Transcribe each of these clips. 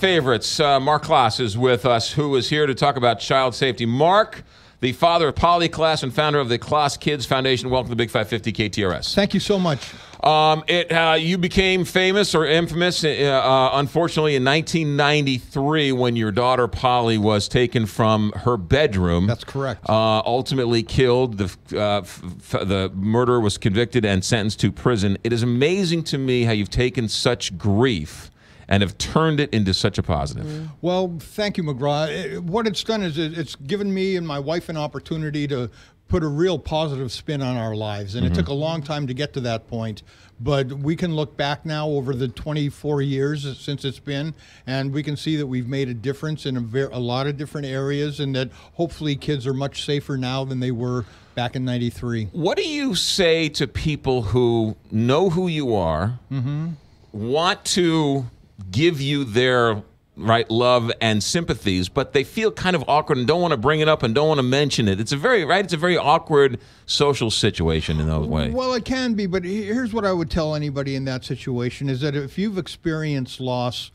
favorites. Uh, Mark Klaas is with us, who is here to talk about child safety. Mark, the father of Polly Klaas and founder of the Klaas Kids Foundation. Welcome to Big 550 KTRS. Thank you so much. Um, it uh, you became famous or infamous, uh, uh, unfortunately, in 1993 when your daughter Polly was taken from her bedroom. That's correct. Uh, ultimately killed. The uh, f- f- the murderer was convicted and sentenced to prison. It is amazing to me how you've taken such grief and have turned it into such a positive. Mm. Well, thank you, McGraw. What it's done is it- it's given me and my wife an opportunity to put a real positive spin on our lives. And it mm-hmm. took a long time to get to that point. But we can look back now over the 24 years since it's been, and we can see that we've made a difference in a, ver- a lot of different areas, and that hopefully kids are much safer now than they were back in 93. What do you say to people who know who you are, mm-hmm. want to give you their right love and sympathies, but they feel kind of awkward and don't want to bring it up and don't want to mention it? It's a very right. It's a very awkward social situation in those ways. Well, it can be, but here's what I would tell anybody in that situation is that if you've experienced loss,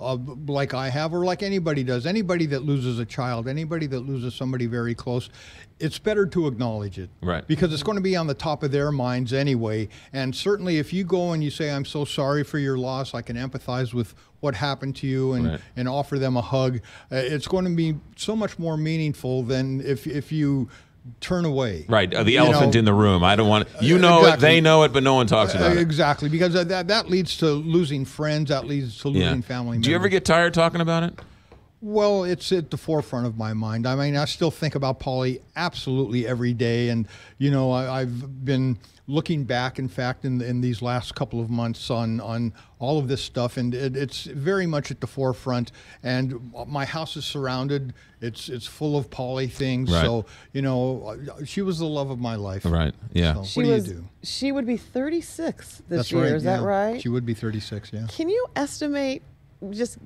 uh, like I have, or like anybody does, anybody that loses a child, anybody that loses somebody very close, it's better to acknowledge it. Right. Because it's going to be on the top of their minds anyway. And certainly if you go and you say, I'm so sorry for your loss, I can empathize with what happened to you and, Right. and offer them a hug, uh, it's going to be so much more meaningful than if, if you turn away. Right, uh, the You elephant know, in the room. I don't want you know it, they know it, but no one talks uh, about it. Exactly, because uh, that that leads to losing friends. That leads to losing Yeah. family. Do you ever get tired talking about it? Well, it's at the forefront of my mind. I mean, I still think about Polly absolutely every day, and you know, I, I've been looking back, in fact, in in these last couple of months on on all of this stuff, and it, it's very much at the forefront. And my house is surrounded; it's it's full of Polly things. Right. So you know, uh, she was the love of my life. Right. Yeah. So She what do was, you do? She would be 36 this That's year. right. Is that right? She would be 36. Yeah. Can you estimate, just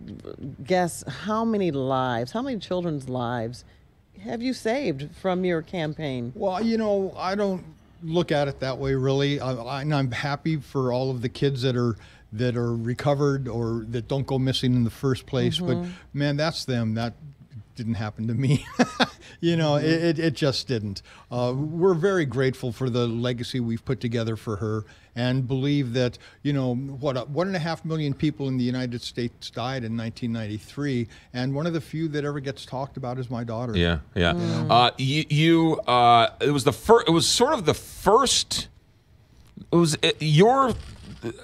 guess, how many lives, how many children's lives have you saved from your campaign? Well, you know, I don't look at it that way really. I, I, and I'm happy for all of the kids that are that are recovered or that don't go missing in the first place. But mm-hmm. man, that's them. That didn't happen to me. you know, it, it, it just didn't. Uh, we're very grateful for the legacy we've put together for her and believe that, you know, what, uh, one and a half million people in the United States died in 1993. And one of the few that ever gets talked about is my daughter. Yeah, yeah. Uh, you, you uh, it was the first. It was sort of the first. It was uh, your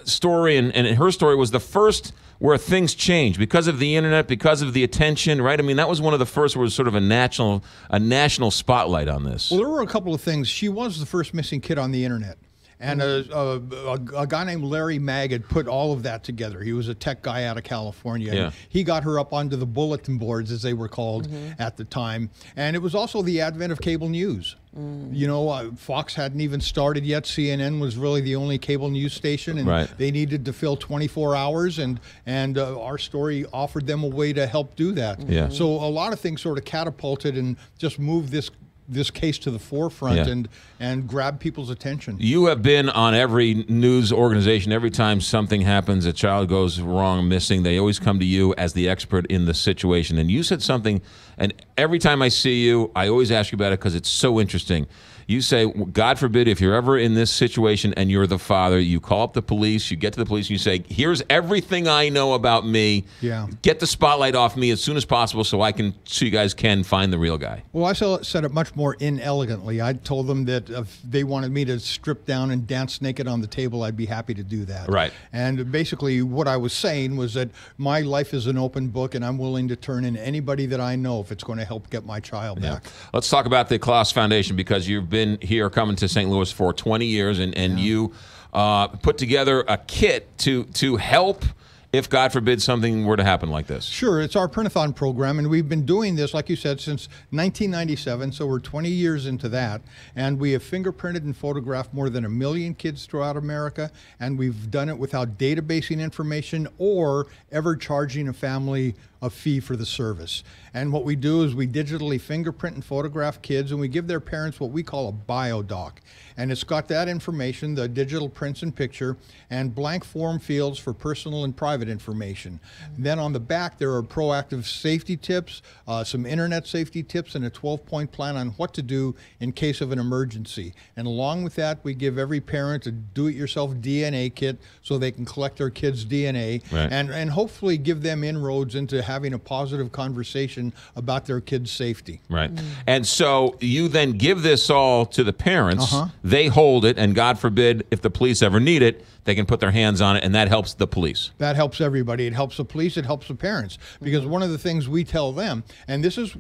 story and, and her story was the first where things changed because of the internet, because of the attention, right? I mean, that was one of the first where was sort of a national, a national spotlight on this. Well, there were a couple of things. She was the first missing kid on the internet. And a, a, a, a guy named Larry Mag had put all of that together. He was a tech guy out of California. Yeah. He got her up onto the bulletin boards, as they were called at the time. And it was also the advent of cable news. You know, uh, Fox hadn't even started yet. CNN was really the only cable news station, and Right. they needed to fill 24 hours. And and uh, our story offered them a way to help do that. Yeah. So a lot of things sort of catapulted and just moved this this case to the forefront Yeah. and and grab people's attention. You have been on every news organization. Every time something happens, a child goes wrong, missing, they always come to you as the expert in the situation. And you said something, and every time I see you, I always ask you about it because it's so interesting. You say, God forbid, if you're ever in this situation and you're the father, you call up the police, you get to the police, and you say, Here's everything I know about me. Yeah. Get the spotlight off me as soon as possible so I can, so you guys can find the real guy. Well, I said said it much more inelegantly. I told them that if they wanted me to strip down and dance naked on the table, I'd be happy to do that. Right. And basically, what I was saying was that my life is an open book, and I'm willing to turn in anybody that I know if it's going to help get my child back. Let's talk about the Klaas Foundation because you've been here coming to St. Louis for 20 years and, and you uh, put together a kit to, to help if, God forbid, something were to happen like this. Sure, it's our Print-A-Thon program, and we've been doing this, like you said, since 1997. So we're 20 years into that, and we have fingerprinted and photographed more than a million kids throughout America, and we've done it without databasing information or ever charging a family a fee for the service. And what we do is we digitally fingerprint and photograph kids, and we give their parents what we call a biodoc. And it's got that information, the digital prints and picture, and blank form fields for personal and private information. Then on the back, there are proactive safety tips, uh, some internet safety tips, and a 12 point plan on what to do in case of an emergency. And along with that, we give every parent a do it yourself DNA kit so they can collect their kids' DNA Right. and, and hopefully give them inroads into having a positive conversation about their kids' safety. Right. And so you then give this all to the parents. Uh-huh. They hold it, and God forbid, if the police ever need it, they can put their hands on it, and that helps the police. That helps everybody. It helps the police. It helps the parents. Because one of the things we tell them, and this is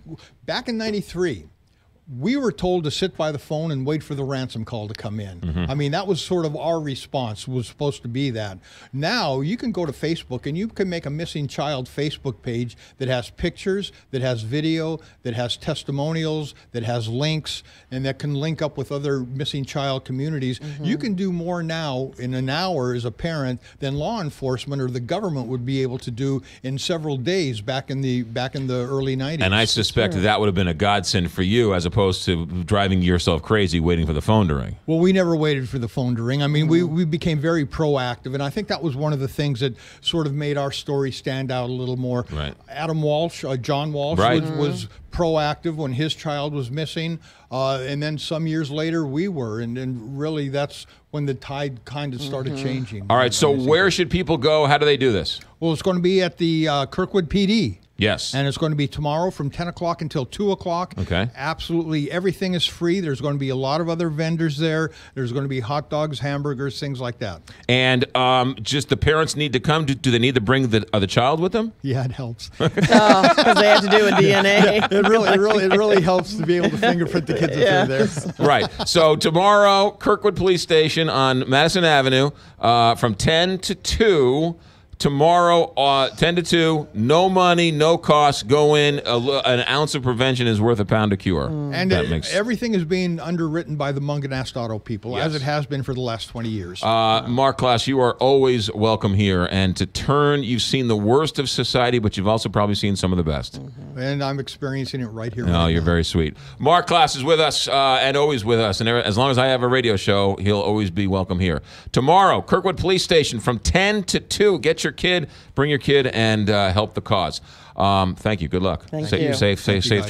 back in 93, we were told to sit by the phone and wait for the ransom call to come in. Mm-hmm. I mean, that was sort of our response, was supposed to be that. Now you can go to Facebook and you can make a missing child Facebook page that has pictures, that has video, that has testimonials, that has links, and that can link up with other missing child communities. Mm-hmm. You can do more now in an hour as a parent than law enforcement or the government would be able to do in several days back in the back in the early 90s. And I suspect that, that would have been a godsend for you as opposed to driving yourself crazy waiting for the phone to ring. Well, we never waited for the phone to ring. I mean, we, we became very proactive, and I think that was one of the things that sort of made our story stand out a little more. Right. Adam Walsh, uh, John Walsh, Right. was, was proactive when his child was missing, uh, and then some years later we were, and, and really that's when the tide kind of started changing. All right, so where should people go? How do they do this? Well, it's going to be at the uh, Kirkwood PD. Yes. And it's going to be tomorrow from 10 o'clock until 2 o'clock. Okay. Absolutely everything is free. There's going to be a lot of other vendors there. There's going to be hot dogs, hamburgers, things like that. And um, just the parents need to come. Do, do they need to bring the, uh, the child with them? Yeah, it helps. because they have to do a DNA. it really, it really, it really helps to be able to fingerprint the kids if Yeah. they're there. right. So tomorrow, Kirkwood Police Station on Madison Avenue uh, from 10 to 2. Tomorrow, uh, 10 to 2, no money, no cost. Go in. A, an ounce of prevention is worth a pound of cure. And that it- makes everything is being underwritten by the Mungenast Auto people, as it has been for the last 20 years. Uh, Mark Klaas, you are always welcome here. And to turn, you've seen the worst of society, but you've also probably seen some of the best. and I'm experiencing it right here. Oh, right you're now. very sweet. Mark Klaas is with us uh, and always with us. And as long as I have a radio show, he'll always be welcome here. Tomorrow, Kirkwood Police Station from 10 to 2. Get your kid, bring your kid, and uh, help the cause. Um, thank you. Good luck. Thank Sa- you. Safe, safe, Thank safe guys. travel.